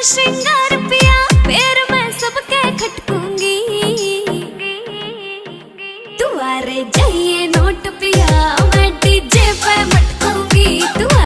यार पिया पूरा कर श्रृंगार पिया फिर मैं सबके खटकूँगी। तू आ रे जाइए।